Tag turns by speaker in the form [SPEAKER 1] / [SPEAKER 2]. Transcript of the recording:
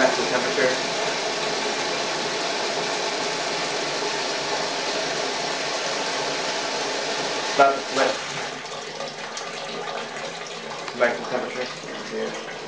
[SPEAKER 1] back to temperature. About to flip. Back to temperature.
[SPEAKER 2] Yeah.